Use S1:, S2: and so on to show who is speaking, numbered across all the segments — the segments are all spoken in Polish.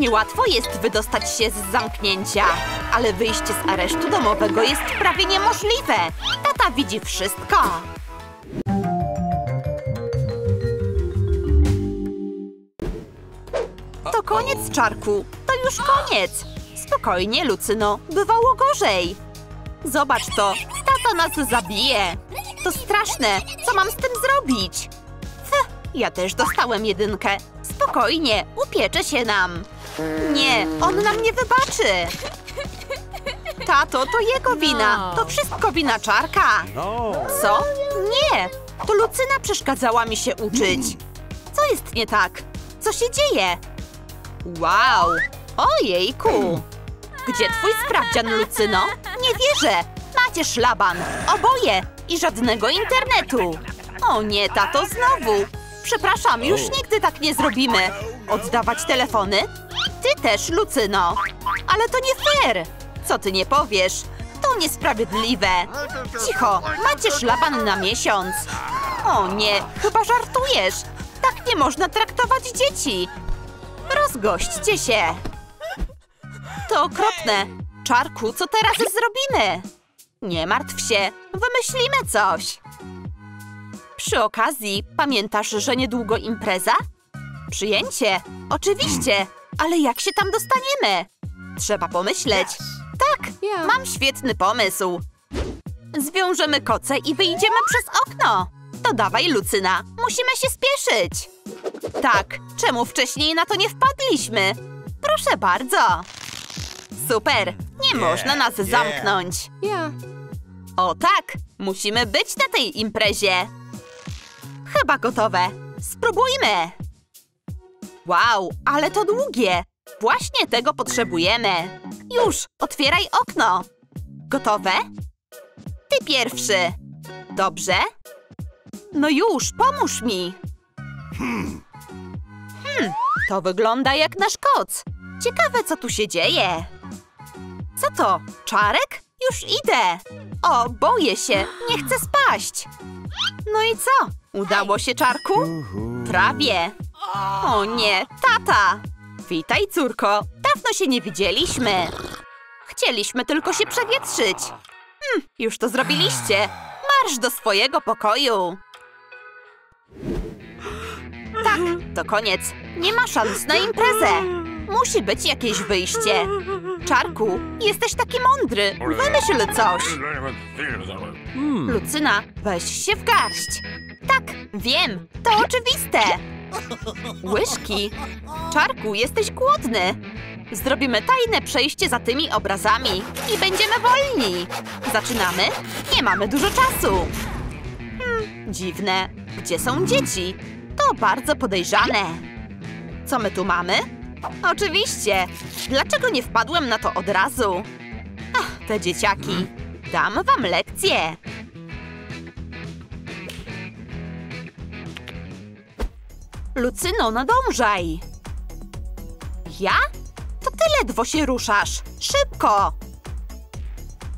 S1: Niełatwo jest wydostać się z zamknięcia, ale wyjście z aresztu domowego jest prawie niemożliwe. Tata widzi wszystko. To koniec, Czarku. To już koniec. Spokojnie, Lucyno. Bywało gorzej. Zobacz to. Tata nas zabije. To straszne. Co mam z tym zrobić? Ja też dostałem jedynkę. Spokojnie, upiecze się nam. Nie, on nam nie wybaczy. Tato, to jego wina. To wszystko wina Czarka. Co? Nie, to Lucyna przeszkadzała mi się uczyć. Co jest nie tak? Co się dzieje? Wow! Ojejku! Gdzie twój sprawdzian, Lucyno? Nie wierzę! Macie szlaban! Oboje! I żadnego internetu! O nie, tato, znowu! Przepraszam, już nigdy tak nie zrobimy! Oddawać telefony? Ty też, Lucyno! Ale to nie fair! Co ty nie powiesz? To niesprawiedliwe! Cicho, macie szlaban na miesiąc! O nie, chyba żartujesz! Tak nie można traktować dzieci! Rozgośćcie się! To okropne! Czarku, co teraz zrobimy? Nie martw się, wymyślimy coś! Przy okazji, pamiętasz, że niedługo impreza? Przyjęcie! Oczywiście! Ale jak się tam dostaniemy? Trzeba pomyśleć. Tak, mam świetny pomysł. Zwiążemy koce i wyjdziemy przez okno. To dawaj, Lucyna, musimy się spieszyć. Tak, czemu wcześniej na to nie wpadliśmy? Proszę bardzo. Super, nie można nas zamknąć. O tak, musimy być na tej imprezie. Chyba gotowe. Spróbujmy. Wow, ale to długie. Właśnie tego potrzebujemy. Już, otwieraj okno. Gotowe? Ty pierwszy. Dobrze? No już, pomóż mi. Hmm, to wygląda jak nasz koc. Ciekawe, co tu się dzieje. Co to? Czarek? Już idę. O, boję się. Nie chcę spaść. No i co? Udało się, Czarku? Prawie. O nie, tata. Witaj, córko. Dawno się nie widzieliśmy. Chcieliśmy tylko się przewietrzyć. Hm, już to zrobiliście. Marsz do swojego pokoju. Tak, to koniec. Nie ma szans na imprezę. Musi być jakieś wyjście. Czarku, jesteś taki mądry. Wymyśl coś. Lucyna, weź się w garść. Tak, wiem, to oczywiste. Łyżki. Czarku, jesteś głodny. Zrobimy tajne przejście za tymi obrazami i będziemy wolni. Zaczynamy? Nie mamy dużo czasu. Hmm, dziwne. Gdzie są dzieci? To bardzo podejrzane. Co my tu mamy? Oczywiście. Dlaczego nie wpadłem na to od razu? Ach, te dzieciaki. Dam wam lekcję. Lucyno, nadążaj. Ja? To ty ledwo się ruszasz. Szybko!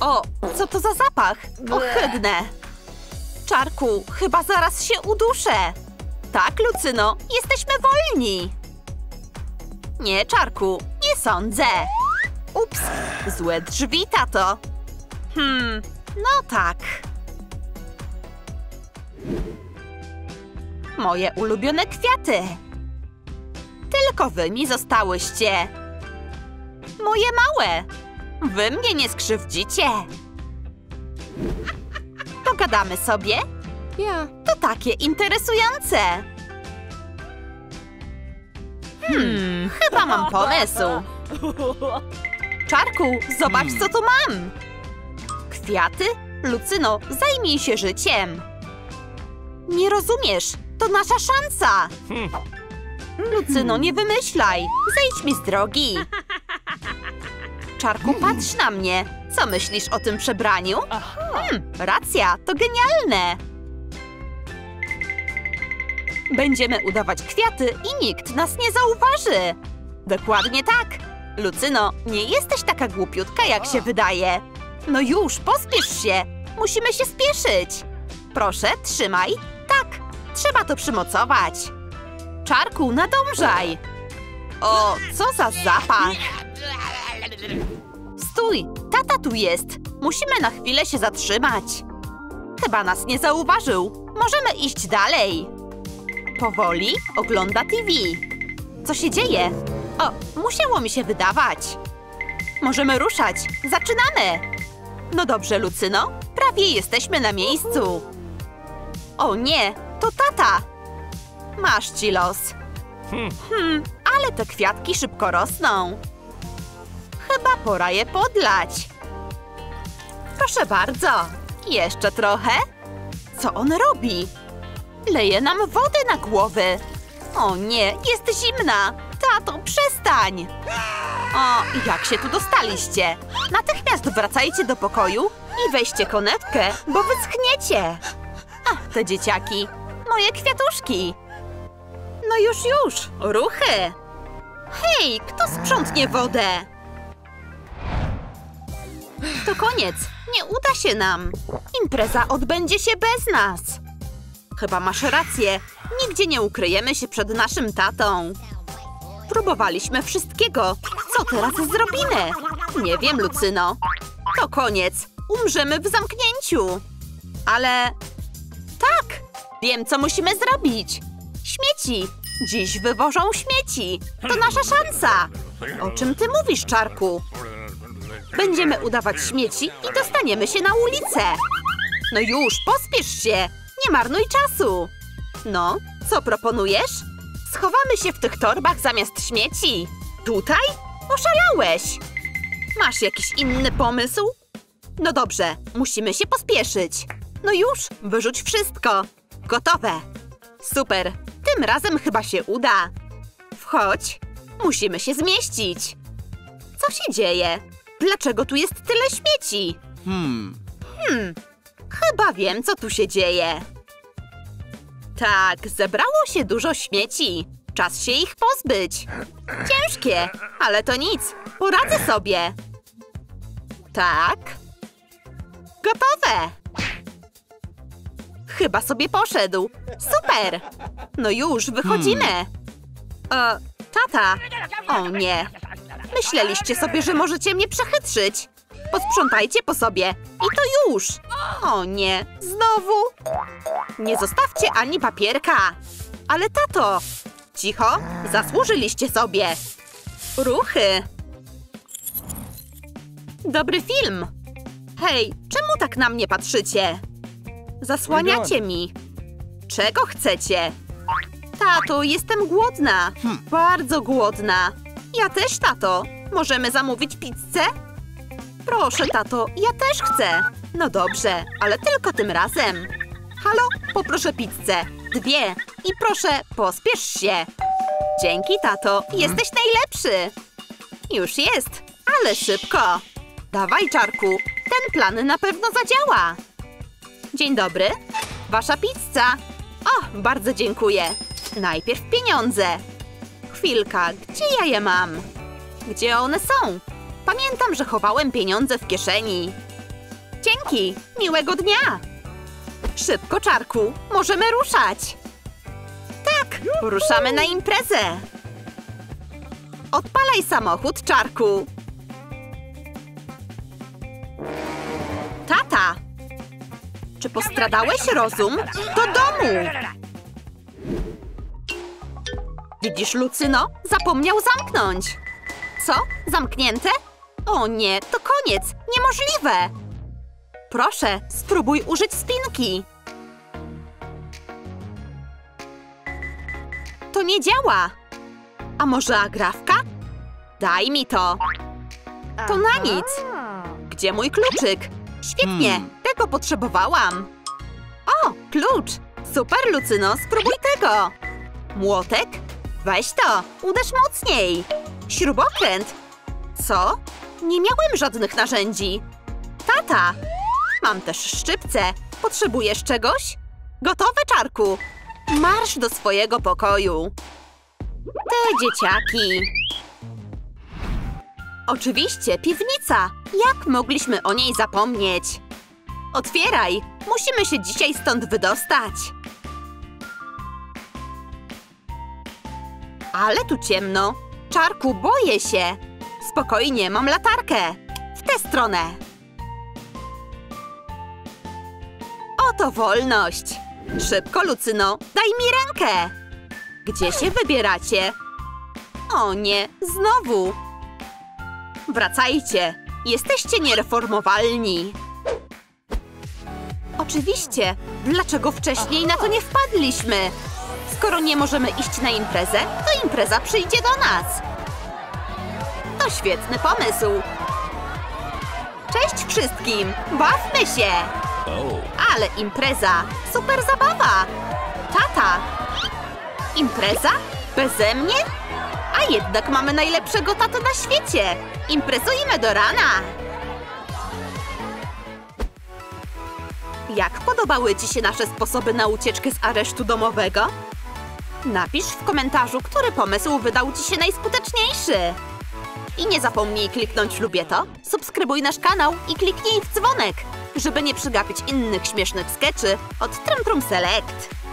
S1: O, co to za zapach? Ohydne. Czarku, chyba zaraz się uduszę. Tak, Lucyno, jesteśmy wolni. Nie, Czarku, nie sądzę. Ups, złe drzwi, tato. Hmm, no tak. Moje ulubione kwiaty. Tylko wy mi zostałyście. Moje małe. Wy mnie nie skrzywdzicie. Pogadamy sobie?
S2: Yeah.
S1: To takie interesujące. Hmm, chyba mam pomysł. Czarku, zobacz, co tu mam. Kwiaty? Lucyno, zajmij się życiem. Nie rozumiesz, to nasza szansa. Lucyno, nie wymyślaj. Zejdź mi z drogi. Czarku, patrz na mnie. Co myślisz o tym przebraniu? Hmm, racja, to genialne. Będziemy udawać kwiaty i nikt nas nie zauważy. Dokładnie tak. Lucyno, nie jesteś taka głupiutka, jak się wydaje. No już, pospiesz się. Musimy się spieszyć. Proszę, trzymaj. Trzeba to przymocować. Czarku, nadążaj. O, co za zapach! Stój! Tata tu jest! Musimy na chwilę się zatrzymać. Chyba nas nie zauważył. Możemy iść dalej. Powoli ogląda TV. Co się dzieje? O, musiało mi się wydawać. Możemy ruszać. Zaczynamy! No dobrze, Lucyno. Prawie jesteśmy na miejscu. O nie, to tata! Masz ci los. Hmm, ale te kwiatki szybko rosną. Chyba pora je podlać. Proszę bardzo. Jeszcze trochę? Co on robi? Leje nam wodę na głowy. O nie, jest zimna. Tato, przestań. O, jak się tu dostaliście? Natychmiast wracajcie do pokoju i weźcie konewkę, bo wyschniecie. Ach, te dzieciaki. Moje kwiatuszki. No już, już. Ruchy. Hej, kto sprzątnie wodę? To koniec. Nie uda się nam. Impreza odbędzie się bez nas. Chyba masz rację. Nigdzie nie ukryjemy się przed naszym tatą. Próbowaliśmy wszystkiego. Co teraz zrobimy? Nie wiem, Lucyno. To koniec. Umrzemy w zamknięciu. Ale... Wiem, co musimy zrobić. Śmieci. Dziś wywożą śmieci. To nasza szansa. O czym ty mówisz, Czarku? Będziemy udawać śmieci i dostaniemy się na ulicę. No już, pospiesz się. Nie marnuj czasu. No, co proponujesz? Schowamy się w tych torbach zamiast śmieci. Tutaj? Oszalałeś. Masz jakiś inny pomysł? No dobrze, musimy się pospieszyć. No już, wyrzuć wszystko. Gotowe. Super, tym razem chyba się uda. Wchodź, musimy się zmieścić. Co się dzieje? Dlaczego tu jest tyle śmieci?
S2: Hmm.
S1: Hmm, chyba wiem, co tu się dzieje. Tak, zebrało się dużo śmieci. Czas się ich pozbyć. Ciężkie, ale to nic. Poradzę sobie. Tak. Gotowe. Chyba sobie poszedł. Super. No już, wychodzimy. E, tata. O nie. Myśleliście sobie, że możecie mnie przechytrzyć. Posprzątajcie po sobie. I to już. O nie, znowu. Nie zostawcie ani papierka. Ale tato. Cicho, zasłużyliście sobie. Ruchy. Dobry film. Hej, czemu tak na mnie patrzycie? Zasłaniacie mi. Czego chcecie? Tato, jestem głodna. Bardzo głodna. Ja też, tato. Możemy zamówić pizzę? Proszę, tato, ja też chcę. No dobrze, ale tylko tym razem. Halo, poproszę pizzę. Dwie. I proszę, pospiesz się. Dzięki, tato. Jesteś najlepszy. Już jest, ale szybko. Dawaj, Czarku. Ten plan na pewno zadziała. Dzień dobry. Wasza pizza. O, bardzo dziękuję. Najpierw pieniądze. Chwilka, gdzie ja je mam? Gdzie one są? Pamiętam, że chowałem pieniądze w kieszeni. Dzięki. Miłego dnia. Szybko, Czarku. Możemy ruszać. Tak, ruszamy na imprezę. Odpalaj samochód, Czarku. Czy postradałeś rozum? Do domu! Widzisz, Lucyno? Zapomniał zamknąć. Co? Zamknięte? O nie, to koniec! Niemożliwe! Proszę, spróbuj użyć spinki. To nie działa. A może agrafka? Daj mi to. To na nic. Gdzie mój kluczyk? Świetnie,
S2: Hmm.
S1: Tego potrzebowałam. O, klucz. Super, Lucyno, spróbuj tego. Młotek? Weź to, uderz mocniej. Śrubokręt. Co? Nie miałem żadnych narzędzi. Tata! Mam też szczypce. Potrzebujesz czegoś? Gotowe, Czarku. Marsz do swojego pokoju. Te dzieciaki. Oczywiście, piwnica. Jak mogliśmy o niej zapomnieć? Otwieraj. Musimy się dzisiaj stąd wydostać. Ale tu ciemno. Czarku, boję się. Spokojnie, mam latarkę. W tę stronę. Oto wolność. Szybko, Lucyno, daj mi rękę. Gdzie się wybieracie? O nie, znowu. Wracajcie. Jesteście niereformowalni. Oczywiście. Dlaczego wcześniej na to nie wpadliśmy? Skoro nie możemy iść na imprezę, to impreza przyjdzie do nas. To świetny pomysł. Cześć wszystkim! Bawmy się! Ale impreza! Super zabawa! Tata! Impreza? Beze mnie? A jednak mamy najlepszego tatę na świecie! Imprezujmy do rana! Jak podobały Ci się nasze sposoby na ucieczkę z aresztu domowego? Napisz w komentarzu, który pomysł wydał Ci się najskuteczniejszy. I nie zapomnij kliknąć lubię to, subskrybuj nasz kanał i kliknij w dzwonek, żeby nie przegapić innych śmiesznych skeczy od Trum Trum Select.